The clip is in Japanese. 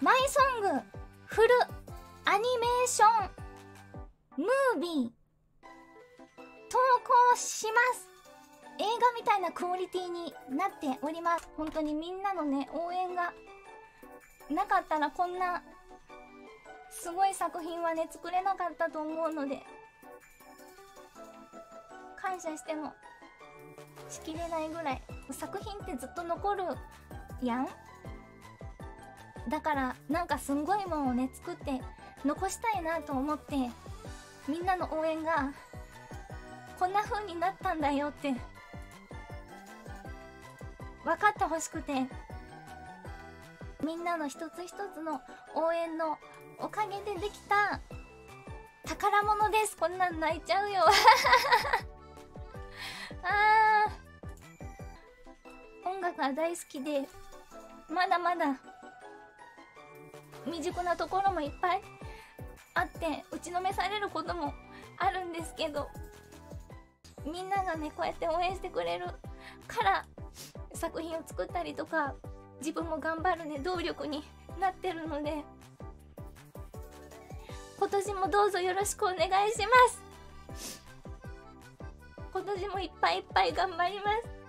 マイソングフルアニメーション。ムービー投稿します映画みたいなクオリティになっております本当にみんなのね応援がなかったらこんなすごい作品はね作れなかったと思うので感謝しても。しきれないぐらい。作品ってずっと残るやん。だからなんかすんごいもんをね作って残したいなと思ってみんなの応援がこんな風になったんだよって分かってほしくてみんなの一つ一つの応援のおかげでできた宝物です。こんなん泣いちゃうよ。あー。音楽が大好きでまだまだ未熟なところもいっぱいあって打ちのめされることもあるんですけどみんながねこうやって応援してくれるから作品を作ったりとか自分も頑張るね動力になってるので今年もどうぞよろしくお願いします。今年もいっぱいいっぱい頑張ります。